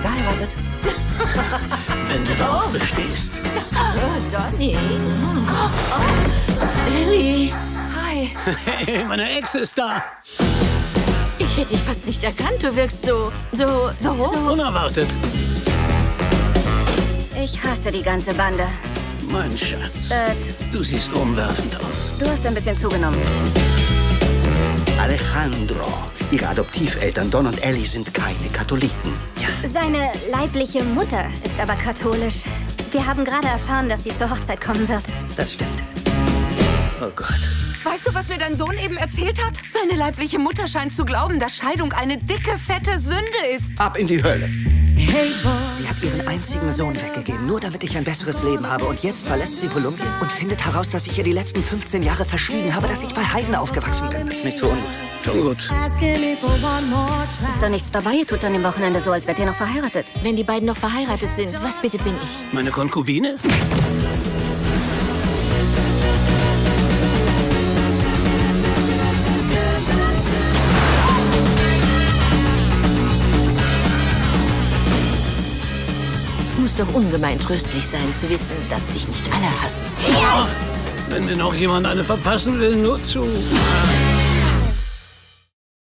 unerwartet. Wenn du darauf bestehst. Donny. Ellie. Hi. Hey, meine Ex ist da. Ich hätte dich fast nicht erkannt. Du wirkst so, so, so, so. Unerwartet. Ich hasse die ganze Bande. Mein Schatz. Bert, Du siehst umwerfend aus. du hast ein bisschen zugenommen. Alejandro. Ihre Adoptiveltern Don und Ellie sind keine Katholiken. Seine leibliche Mutter ist aber katholisch. Wir haben gerade erfahren, dass sie zur Hochzeit kommen wird. Das stimmt. Oh Gott. Weißt du, was mir dein Sohn eben erzählt hat? Seine leibliche Mutter scheint zu glauben, dass Scheidung eine dicke, fette Sünde ist. Ab in die Hölle. Sie hat ihren einzigen Sohn weggegeben, nur damit ich ein besseres Leben habe. Und jetzt verlässt sie Kolumbien und findet heraus, dass ich ihr die letzten 15 Jahre verschwiegen habe, dass ich bei Heiden aufgewachsen bin. Nicht so ungut. Schon gut. Ist doch nichts dabei. Ihr tut an dem Wochenende so, als wärt ihr noch verheiratet. Wenn die beiden noch verheiratet sind, was bitte bin ich? Meine Konkubine? Muss doch ungemein tröstlich sein, zu wissen, dass dich nicht alle hassen. Wenn mir noch jemand eine verpassen will, nur zu.